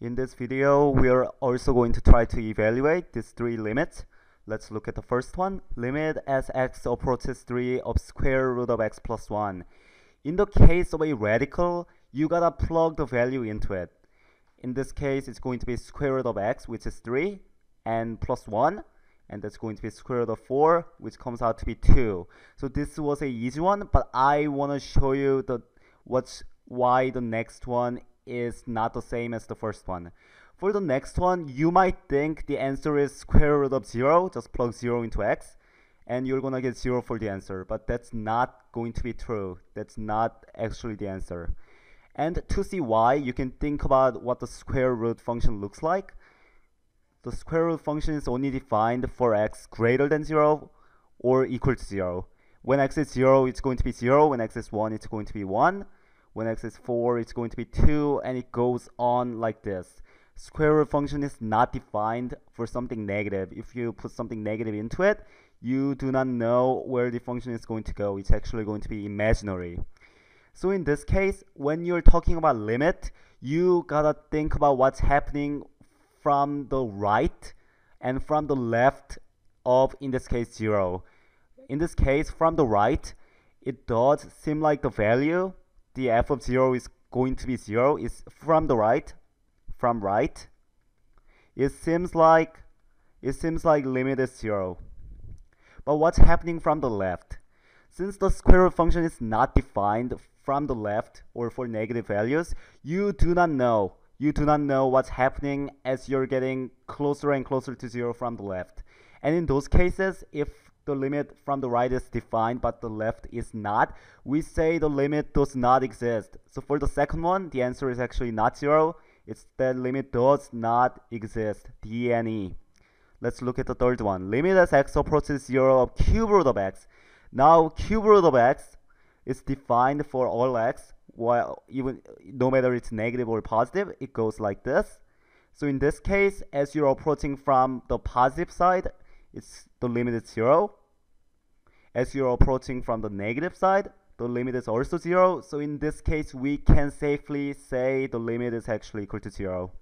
In this video, we are also going to try to evaluate these three limits. Let's look at the first one. Limit as x approaches 3 of square root of x plus 1. In the case of a radical, you gotta plug the value into it. In this case, it's going to be square root of x, which is 3, and plus 1. And that's going to be square root of 4, which comes out to be 2. So this was a easy one, but I want to show you the what's why the next one is not the same as the first one. For the next one, you might think the answer is square root of 0, just plug 0 into x, and you're gonna get 0 for the answer, but that's not going to be true. That's not actually the answer. And to see why, you can think about what the square root function looks like. The square root function is only defined for x greater than 0 or equal to 0. When x is 0, it's going to be 0. When x is 1, it's going to be 1. When x is 4, it's going to be 2, and it goes on like this. Square root function is not defined for something negative. If you put something negative into it, you do not know where the function is going to go. It's actually going to be imaginary. So in this case, when you're talking about limit, you gotta think about what's happening from the right and from the left of, in this case, 0. In this case, from the right, it does seem like the value the f of 0 is going to be 0 is from the right from right. It seems like it seems like limit is 0 but what's happening from the left? Since the square root function is not defined from the left or for negative values you do not know. You do not know what's happening as you're getting closer and closer to 0 from the left. And in those cases if the limit from the right is defined but the left is not, we say the limit does not exist. So for the second one, the answer is actually not 0. It's that limit does not exist, D and E. Let's look at the third one. Limit as x approaches 0 of cube root of x. Now cube root of x is defined for all x, while even no matter it's negative or positive, it goes like this. So in this case, as you're approaching from the positive side, it's the limit is 0. As you're approaching from the negative side, the limit is also 0. So in this case, we can safely say the limit is actually equal to 0.